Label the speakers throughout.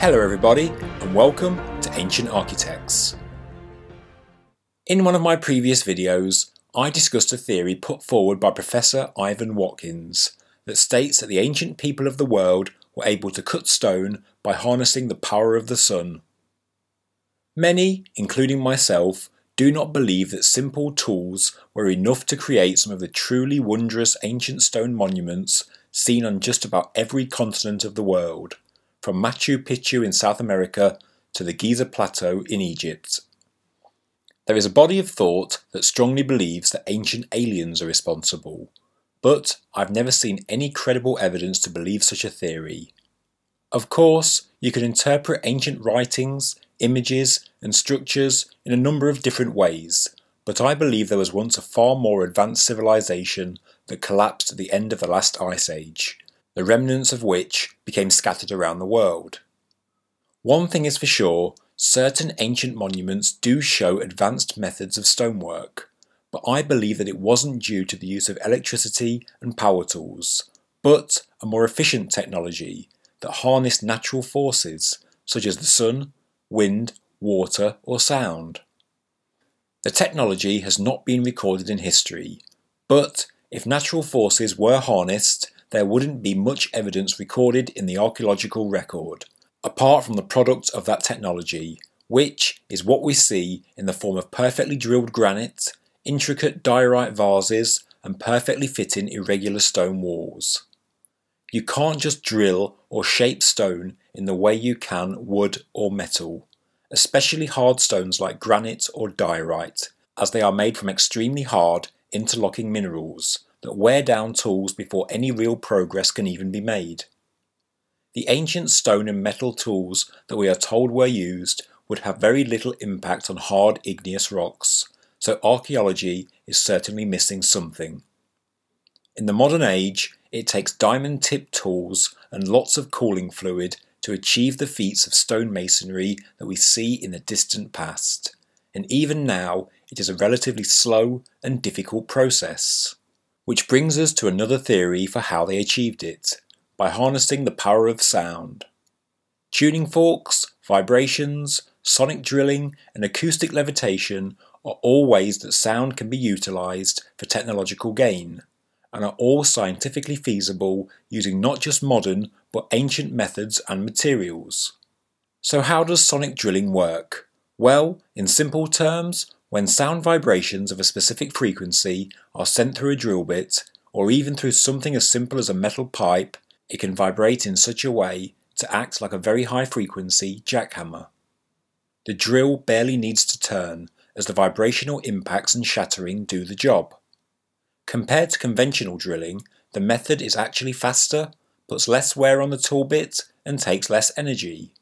Speaker 1: Hello, everybody, and welcome to Ancient Architects. In one of my previous videos, I discussed a theory put forward by Professor Ivan Watkins that states that the ancient people of the world were able to cut stone by harnessing the power of the sun. Many, including myself, do not believe that simple tools were enough to create some of the truly wondrous ancient stone monuments seen on just about every continent of the world from Machu Picchu in South America to the Giza Plateau in Egypt. There is a body of thought that strongly believes that ancient aliens are responsible, but I've never seen any credible evidence to believe such a theory. Of course, you can interpret ancient writings, images, and structures in a number of different ways, but I believe there was once a far more advanced civilization that collapsed at the end of the last ice age, the remnants of which became scattered around the world. One thing is for sure, certain ancient monuments do show advanced methods of stonework, but I believe that it wasn't due to the use of electricity and power tools, but a more efficient technology that harnessed natural forces such as the sun, wind, water or sound. The technology has not been recorded in history, but if natural forces were harnessed, there wouldn't be much evidence recorded in the archaeological record, apart from the products of that technology, which is what we see in the form of perfectly drilled granite, intricate diorite vases, and perfectly fitting irregular stone walls. You can't just drill or shape stone in the way you can wood or metal, especially hard stones like granite or diorite, as they are made from extremely hard, interlocking minerals, that wear down tools before any real progress can even be made. The ancient stone and metal tools that we are told were used would have very little impact on hard igneous rocks, so archaeology is certainly missing something. In the modern age, it takes diamond tipped tools and lots of cooling fluid to achieve the feats of stonemasonry that we see in the distant past, and even now it is a relatively slow and difficult process. Which brings us to another theory for how they achieved it, by harnessing the power of sound. Tuning forks, vibrations, sonic drilling, and acoustic levitation are all ways that sound can be utilised for technological gain, and are all scientifically feasible using not just modern but ancient methods and materials. So how does sonic drilling work? Well, in simple terms, when sound vibrations of a specific frequency are sent through a drill bit, or even through something as simple as a metal pipe, it can vibrate in such a way to act like a very high frequency jackhammer. The drill barely needs to turn, as the vibrational impacts and shattering do the job. Compared to conventional drilling, the method is actually faster, puts less wear on the tool bit, and takes less energy.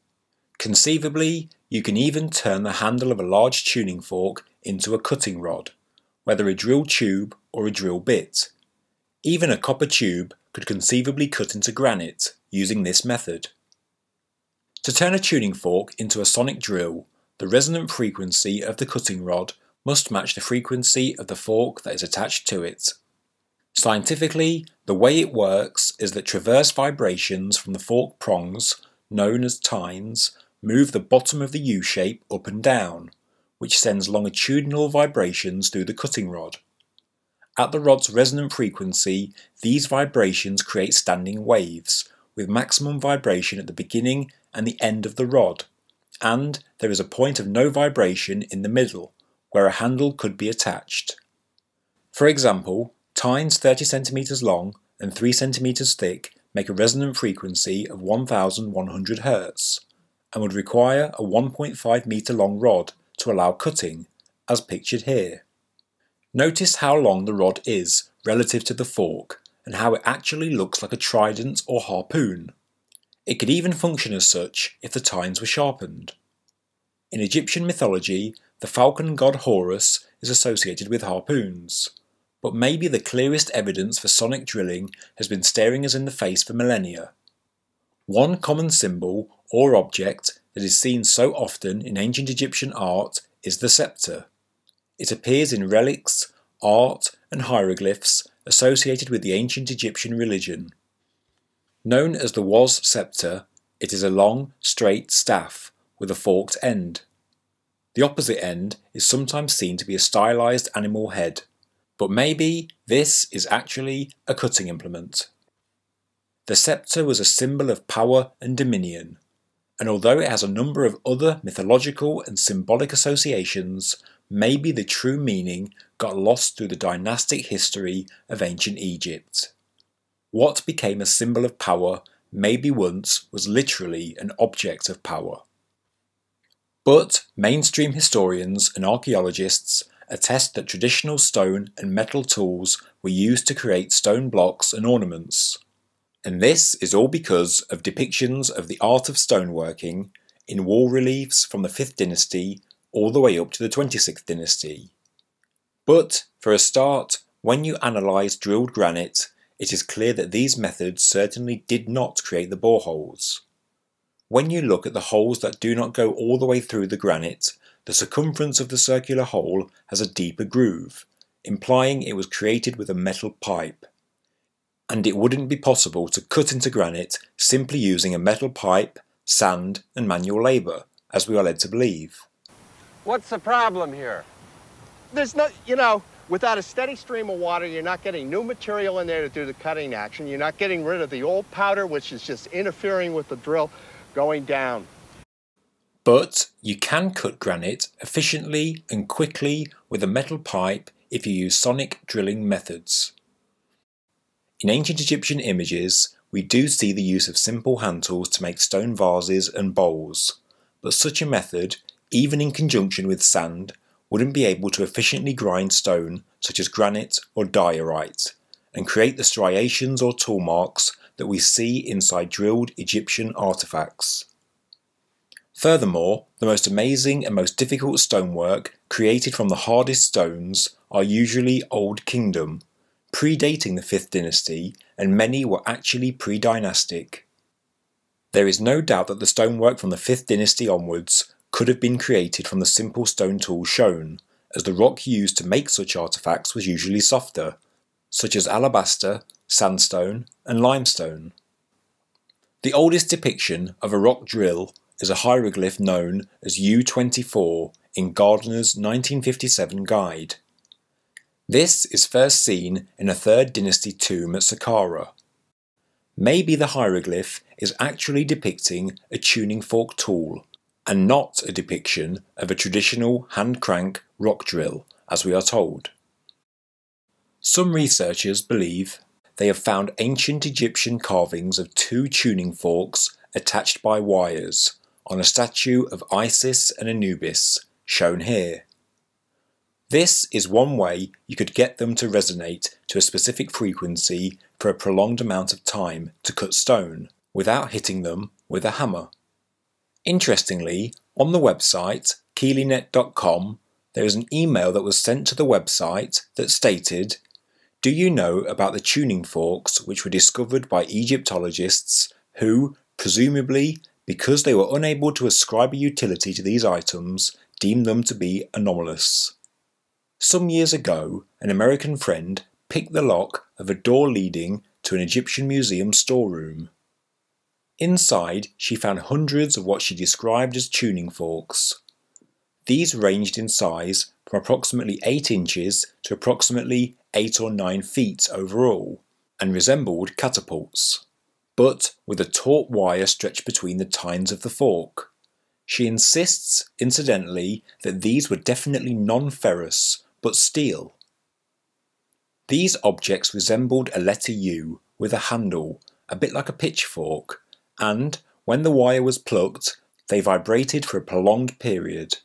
Speaker 1: Conceivably, you can even turn the handle of a large tuning fork into a cutting rod, whether a drill tube or a drill bit. Even a copper tube could conceivably cut into granite using this method. To turn a tuning fork into a sonic drill, the resonant frequency of the cutting rod must match the frequency of the fork that is attached to it. Scientifically, the way it works is that transverse vibrations from the fork prongs, known as tines, move the bottom of the U-shape up and down, which sends longitudinal vibrations through the cutting rod. At the rod's resonant frequency, these vibrations create standing waves, with maximum vibration at the beginning and the end of the rod, and there is a point of no vibration in the middle, where a handle could be attached. For example, tines 30 cm long and 3 cm thick make a resonant frequency of 1100 Hz, and would require a 1.5 metre long rod to allow cutting, as pictured here. Notice how long the rod is relative to the fork and how it actually looks like a trident or harpoon. It could even function as such if the tines were sharpened. In Egyptian mythology, the falcon god Horus is associated with harpoons, but maybe the clearest evidence for sonic drilling has been staring us in the face for millennia. One common symbol or object that is seen so often in ancient Egyptian art is the scepter. It appears in relics, art, and hieroglyphs associated with the ancient Egyptian religion. Known as the Was scepter, It is a long, straight staff with a forked end. The opposite end is sometimes seen to be a stylized animal head, but maybe this is actually a cutting implement. The sceptre was a symbol of power and dominion, and although it has a number of other mythological and symbolic associations, maybe the true meaning got lost through the dynastic history of ancient Egypt. What became a symbol of power maybe once was literally an object of power. But mainstream historians and archaeologists attest that traditional stone and metal tools were used to create stone blocks and ornaments. And this is all because of depictions of the art of stoneworking in wall reliefs from the 5th dynasty all the way up to the 26th dynasty. But, for a start, when you analyse drilled granite, it is clear that these methods certainly did not create the boreholes. When you look at the holes that do not go all the way through the granite, the circumference of the circular hole has a deeper groove, implying it was created with a metal pipe. And it wouldn't be possible to cut into granite simply using a metal pipe, sand, and manual labour, as we are led to believe.
Speaker 2: What's the problem here?
Speaker 3: There's no, you know, without a steady stream of water, you're not getting new material in there to do the cutting action. You're not getting rid of the old powder, which is just interfering with the drill going down.
Speaker 1: But you can cut granite efficiently and quickly with a metal pipe if you use sonic drilling methods. In ancient Egyptian images, we do see the use of simple hand tools to make stone vases and bowls, but such a method, even in conjunction with sand, wouldn't be able to efficiently grind stone such as granite or diorite, and create the striations or tool marks that we see inside drilled Egyptian artifacts. Furthermore, the most amazing and most difficult stonework created from the hardest stones are usually Old Kingdom, predating the 5th dynasty, and many were actually pre-dynastic. There is no doubt that the stonework from the 5th dynasty onwards could have been created from the simple stone tools shown, as the rock used to make such artifacts was usually softer, such as alabaster, sandstone, and limestone. The oldest depiction of a rock drill is a hieroglyph known as U24 in Gardiner's 1957 guide. This is first seen in a 3rd dynasty tomb at Saqqara. Maybe the hieroglyph is actually depicting a tuning fork tool and not a depiction of a traditional hand crank rock drill, as we are told. Some researchers believe they have found ancient Egyptian carvings of two tuning forks attached by wires on a statue of Isis and Anubis, shown here. This is one way you could get them to resonate to a specific frequency for a prolonged amount of time to cut stone, without hitting them with a hammer. Interestingly, on the website, keelynet.com, there is an email that was sent to the website that stated, Do you know about the tuning forks which were discovered by Egyptologists who, presumably, because they were unable to ascribe a utility to these items, deemed them to be anomalous. Some years ago, an American friend picked the lock of a door leading to an Egyptian museum storeroom. Inside, she found hundreds of what she described as tuning forks. These ranged in size from approximately 8 inches to approximately 8 or 9 feet overall, and resembled catapults but with a taut wire stretched between the tines of the fork. She insists, incidentally, that these were definitely non-ferrous, but steel. These objects resembled a letter U with a handle, a bit like a pitchfork, and, when the wire was plucked, they vibrated for a prolonged period.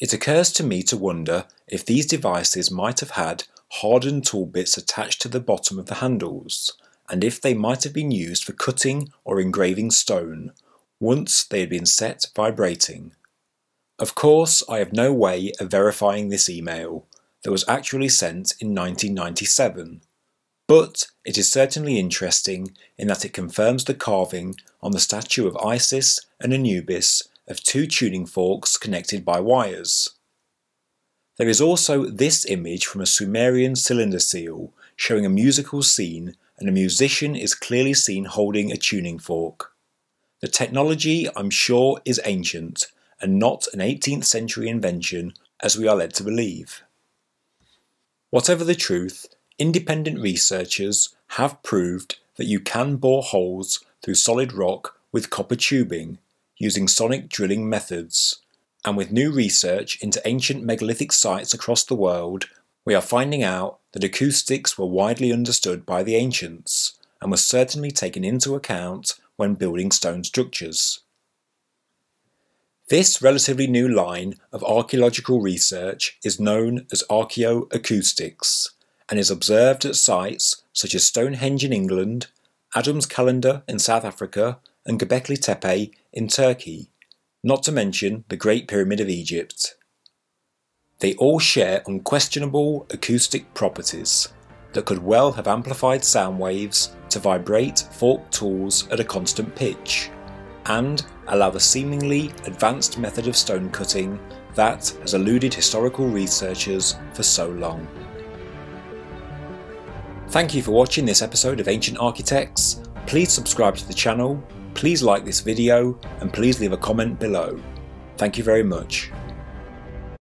Speaker 1: It occurs to me to wonder if these devices might have had hardened tool bits attached to the bottom of the handles, and if they might have been used for cutting or engraving stone, once they had been set vibrating. Of course, I have no way of verifying this email that was actually sent in 1997, but it is certainly interesting in that it confirms the carving on the statue of Isis and Anubis of two tuning forks connected by wires. There is also this image from a Sumerian cylinder seal showing a musical scene and a musician is clearly seen holding a tuning fork. The technology, I'm sure, is ancient and not an 18th century invention as we are led to believe. Whatever the truth, independent researchers have proved that you can bore holes through solid rock with copper tubing using sonic drilling methods. And with new research into ancient megalithic sites across the world, we are finding out that acoustics were widely understood by the ancients and were certainly taken into account when building stone structures. This relatively new line of archaeological research is known as archaeoacoustics and is observed at sites such as Stonehenge in England, Adam's Calendar in South Africa, and Göbekli Tepe in Turkey, not to mention the Great Pyramid of Egypt. They all share unquestionable acoustic properties that could well have amplified sound waves to vibrate forked tools at a constant pitch and allow the seemingly advanced method of stone cutting that has eluded historical researchers for so long. Thank you for watching this episode of Ancient Architects. Please subscribe to the channel, please like this video, and please leave a comment below. Thank you very much.